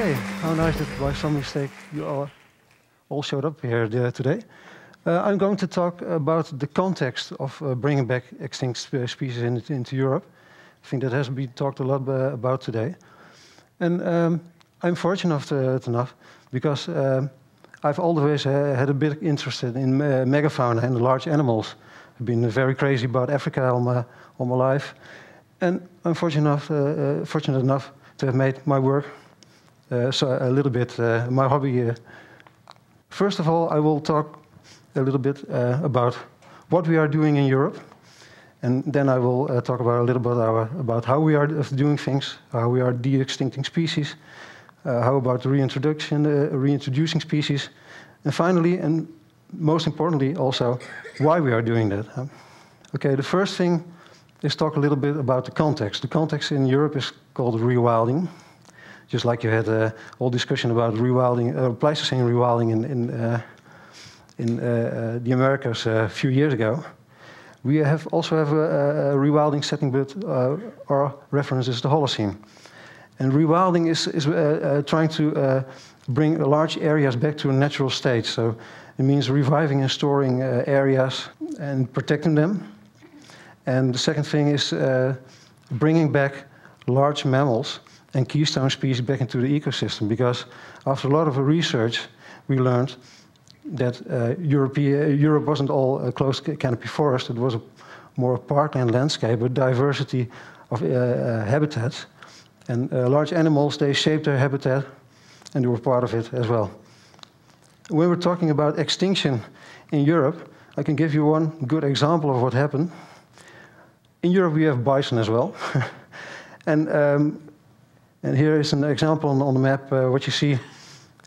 Okay, how nice that by some mistake you all, all showed up here uh, today. Uh, I'm going to talk about the context of uh, bringing back extinct sp species in, into Europe. I think that has been talked a lot uh, about today. And um, I'm fortunate enough because um, I've always uh, had a bit interested in uh, megafauna and large animals. I've been very crazy about Africa all my, all my life. And I'm fortunate enough, fortunate enough to have made my work uh, so a little bit uh, my hobby. Uh, first of all, I will talk a little bit about what we are doing in Europe, and then I will talk about a little bit our, about how we are doing things, how we are de-extincting species, how about reintroduction, reintroducing species, and finally, and most importantly, also why we are doing that. Okay, the first thing is talk a little bit about the context. The context in Europe is called rewilding just like you had a uh, whole discussion about rewilding, uh, Pleistocene rewilding in, in, uh, in uh, uh the Americas uh, a few years ago. We have also have a, a rewilding setting, but our reference is the Holocene. And rewilding is, is trying to bring large areas back to a natural state. So it means reviving and storing areas and protecting them. And the second thing is bringing back large mammals and keystone species back into the ecosystem. Because after a lot of research, we learned that uh, Europe, Europe wasn't all a closed canopy forest. It was a more parkland landscape with diversity of uh, uh, habitats. And uh, large animals, they shaped their habitat and they were part of it as well. When we're talking about extinction in Europe, I can give you one good example of what happened. In Europe, we have bison as well. and um, and here is an example on, on the map. Uh, what you see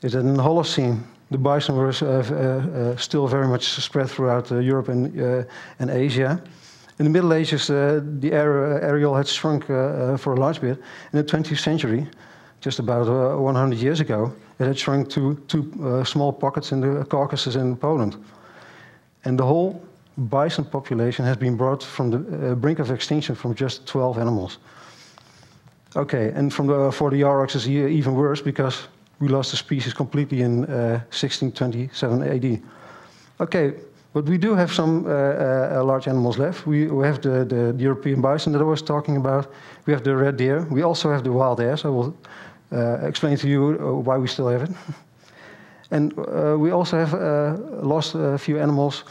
is that in the Holocene, the bison were uh, uh, uh, still very much spread throughout uh, Europe and, uh, and Asia. In the Middle Ages, the areal had shrunk for a large bit. In the 20th century, just about 100 years ago, it had shrunk to two small pockets in the Caucasus and Poland. And the whole bison population has been brought from the uh, brink of extinction from just 12 animals. Okay, and from the, for the aurochs it's even worse because we lost the species completely in uh, 1627 AD. Okay, but we do have some uh, uh, large animals left. We, we have the, the, the, European bison that I was talking about. We have the red deer. We also have the wild hares. I will uh, explain to you uh, why we still have it. and uh, we also have lost a few animals.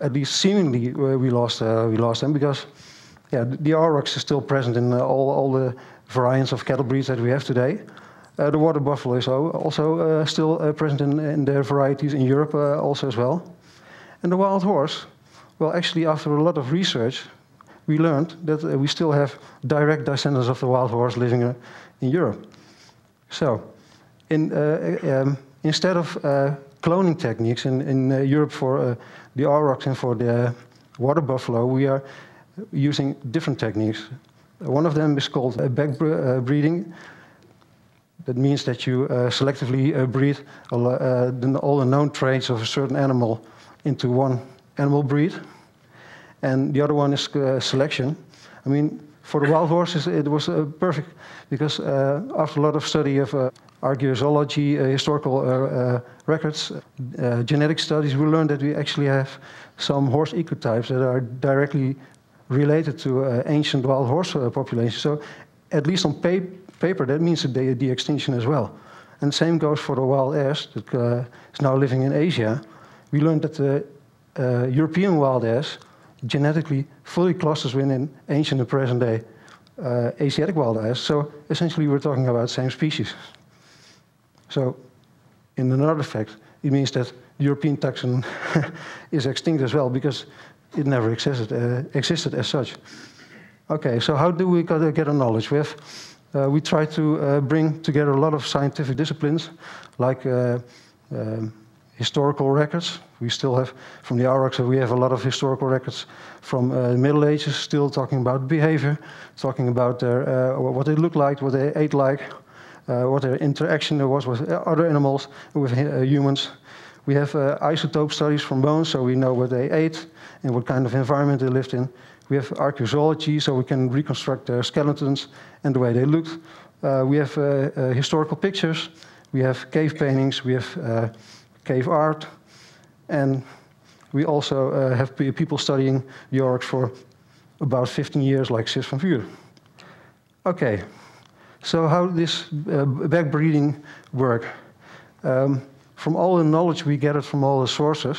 at least seemingly, we lost we lost them because yeah, the aurochs is still present in uh, all, all the variants of cattle breeds that we have today. Uh, the water buffalo is also uh, still uh, present in, in their varieties in Europe uh, also as well. And the wild horse, well, actually, after a lot of research, we learned that uh, we still have direct descendants of the wild horse living in Europe. So, in, um, instead of cloning techniques in, in Europe for the aurochs and for the water buffalo, we are using different techniques. One of them is called back breeding. That means that you uh, selectively uh, breed all, uh, the, known traits of a certain animal into one animal breed. And the other one is uh, selection. I mean, for the wild horses, it was uh, perfect because uh, after a lot of study of archaeology, historical records, genetic studies, we learned that we actually have some horse ecotypes that are directly related to uh, ancient wild horse uh, populations. So at least on pa paper, that means the, the extinction as well. And the same goes for the wild ass that uh, is now living in Asia. We learned that the uh, European wild ass genetically fully clusters within ancient and present day uh, Asiatic wild ass. So essentially, we're talking about the same species. So, in another fact, it means that the European taxon is extinct as well because it never existed, uh, existed as such. Okay, so how do we get a knowledge? We have, uh, we try to uh, bring together a lot of scientific disciplines, like uh, um, historical records. We still have, from the aurochs, we have a lot of historical records from uh, the Middle Ages, still talking about behavior, talking about their, uh, what they looked like, what they ate like, what their interaction was with other animals, with humans. We have isotope studies from bones, so we know what they ate, and what kind of environment they lived in. We have archaeology, so we can reconstruct their skeletons and the way they looked. Uh, we have uh, historical pictures, we have cave paintings, we have cave art, and we also have people studying the for about 15 years, like Cis van Vuure. Okay, so how this uh, backbreeding work? Um, from all the knowledge we gathered from all the sources,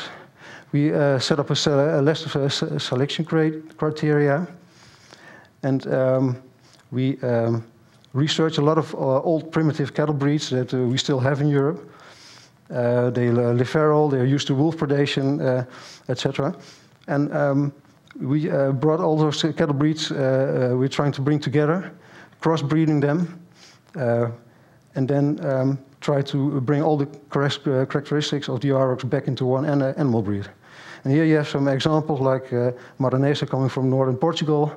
we uh, set up a, a list of uh, selection criteria, and um, we um, researched a lot of uh, old primitive cattle breeds that uh, we still have in Europe. Uh, they live feral, they're used to wolf predation, etc. And um, we brought all those cattle breeds we're trying to bring together crossbreeding them, and then um, try to bring all the uh, characteristics of the aurochs back into one animal breed. And here you have some examples like uh, Maronesa coming from northern Portugal,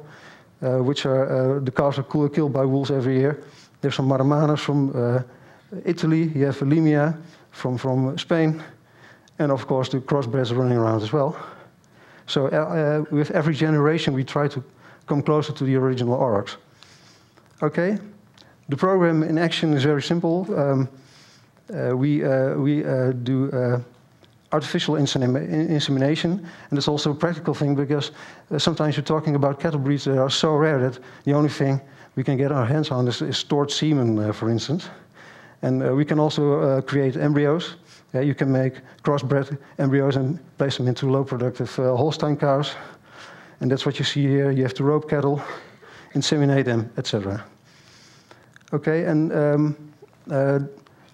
uh, which are uh, the calves are killed by wolves every year. There's some Maremmanos from uh, Italy. You have Limia from, from Spain. And of course, the crossbreds running around as well. So uh, with every generation, we try to come closer to the original aurochs. Okay, the program in action is very simple. Um, uh, we uh, we uh, do uh, artificial insemination, and it's also a practical thing because uh, sometimes you're talking about cattle breeds that are so rare that the only thing we can get our hands on is, is stored semen, uh, for instance. And we can also create embryos. you can make crossbred embryos and place them into low productive Holstein cows. And that's what you see here. You have to rope cattle inseminate them, etc. Okay, and um, uh,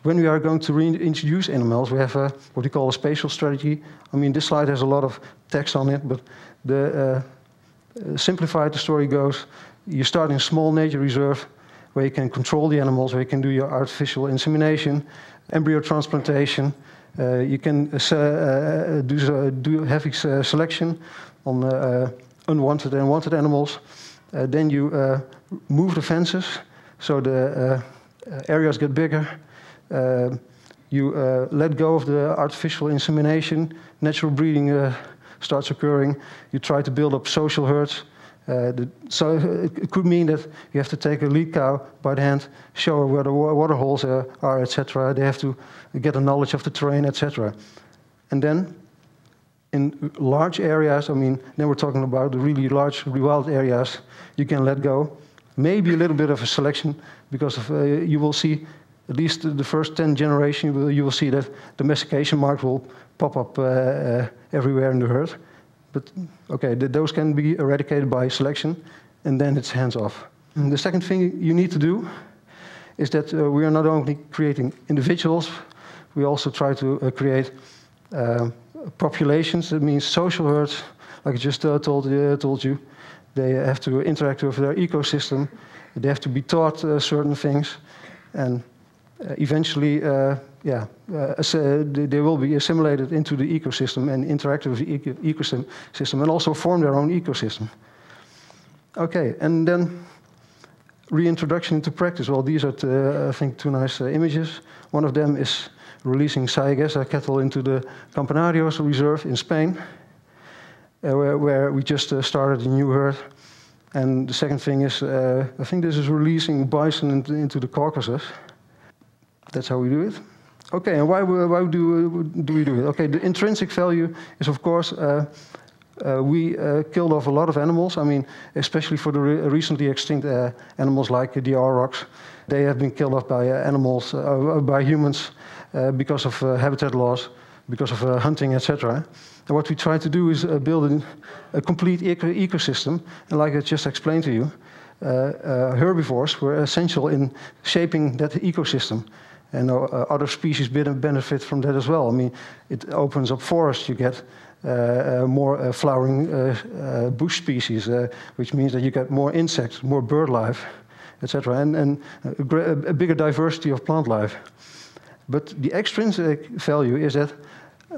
when we are going to reintroduce animals, we have a, what we call a spatial strategy. I mean, this slide has a lot of text on it, but the uh, simplified the story goes, you start in a small nature reserve where you can control the animals, where you can do your artificial insemination, embryo transplantation. Uh, you can uh, uh do, do, heavy uh, selection on uh, unwanted and wanted animals. Uh, then you uh, move the fences so the uh, areas get bigger. You let go of the artificial insemination. Natural breeding starts occurring. You try to build up social herds. Uh, the, so it, could mean that you have to take a lead cow by the hand, show her where the water holes uh, are, etc. They have to get a knowledge of the terrain, etc. And then in large areas, I mean, then we're talking about the really large wild areas, you can let go. Maybe a little bit of a selection, because of, uh, you will see, at least the first 10 generations, you will, see that domestication marks will pop up uh, uh, everywhere in the herd. But okay, those can be eradicated by selection, and then it's hands off. And the second thing you need to do is that uh, we are not only creating individuals, we also try to uh, create uh, populations, that means social herds, like I just uh, told, told you. They have to interact with their ecosystem. They have to be taught certain things. And eventually, uh, yeah, uh, they will be assimilated into the ecosystem and interact with the eco ecosystem and also form their own ecosystem. Okay, and then reintroduction into practice. Well, these are, I think, two nice images. One of them is releasing Sayagesa cattle into the Campanarios reserve in Spain, uh, where, where, we just uh, started a new herd. And the second thing is, uh, I think this is releasing bison into, the Caucasus. That's how we do it. Okay, and why, why do, do we do it? Okay, the intrinsic value is, of course, uh, uh, we uh, killed off a lot of animals. I mean, especially for the re recently extinct uh, animals like the aurochs. They have been killed off by animals, by humans, uh, because of uh, habitat loss, because of uh, hunting, etc. And what we try to do is build a complete eco ecosystem. And like I just explained to you, herbivores were essential in shaping that ecosystem and uh, other species benefit from that as well. I mean, it opens up forests. You get uh, uh, more flowering bush species, which means that you get more insects, more bird life, etc., and, and a, a, bigger diversity of plant life. But the extrinsic value is that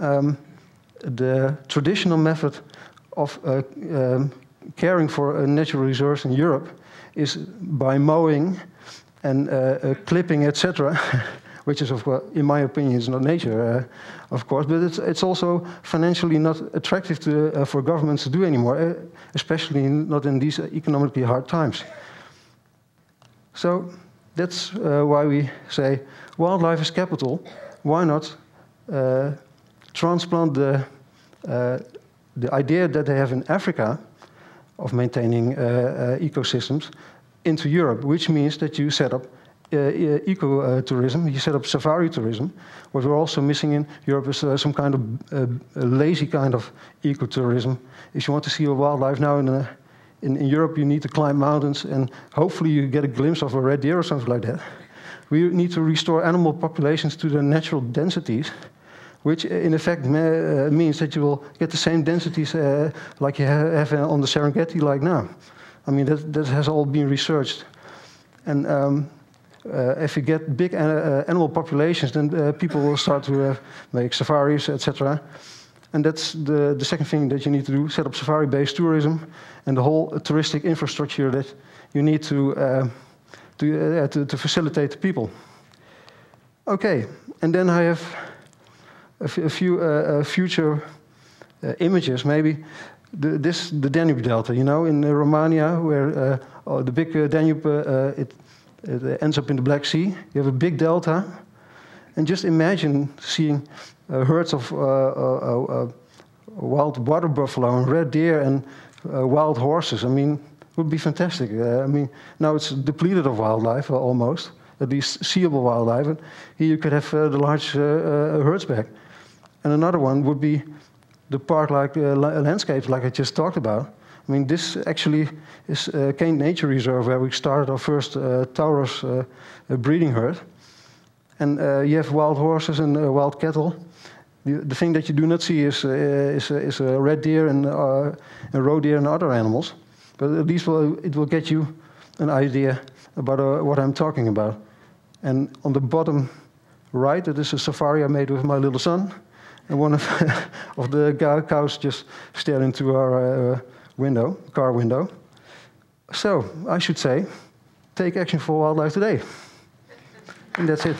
um, the traditional method of uh, um, caring for uh, natural resource in Europe is by mowing and uh, uh clipping, etc., which is, of course, in my opinion, is not nature, uh, of course, but it's, it's also financially not attractive to, uh, for governments to do anymore, especially not in these economically hard times. So that's uh, why we say wildlife is capital. Why not uh, transplant the, uh, the idea that they have in Africa of maintaining uh, uh, ecosystems into Europe, which means that you set up uh, eco-tourism, you set up safari tourism. What we're also missing in Europe is some kind of lazy kind of ecotourism. If you want to see a wildlife now in a in, in, Europe, you need to climb mountains and hopefully you get a glimpse of a red deer or something like that. We need to restore animal populations to their natural densities, which in effect uh, means that you will get the same densities uh, like you have on the Serengeti like now. I mean, that, that has all been researched. And um, uh, if you get big uh, animal populations, then uh, people will start to uh, make safaris, etc. And that's the, the second thing that you need to do, set up safari-based tourism and the whole touristic infrastructure that you need to, uh, to, uh, to, to, facilitate the people. Okay, and then I have a, few uh, future uh, images, maybe. The, this, the Danube Delta, you know, in Romania, where uh, oh, the big uh, Danube, it, it ends up in the Black Sea. You have a big delta, and just imagine seeing uh, herds of uh, uh, wild water buffalo and red deer and wild horses. I mean, it would be fantastic. I mean, now it's depleted of wildlife almost, at least seeable wildlife. And here you could have the large herds back. And another one would be the park-like uh, landscapes, like I just talked about. I mean, this actually is uh, Nature Reserve, where we started our first uh, Tauros uh, breeding herd. And uh, you have wild horses and uh, wild cattle. The, the, thing that you do not see is, uh, is, is a red deer and, and roe deer and other animals. But at least will, it will get you an idea about what I'm talking about. And on the bottom right, that is a safari I made with my little son. And one of, of the cows just stared into our uh, window, car window. So I should say, take action for wildlife today. And that's it.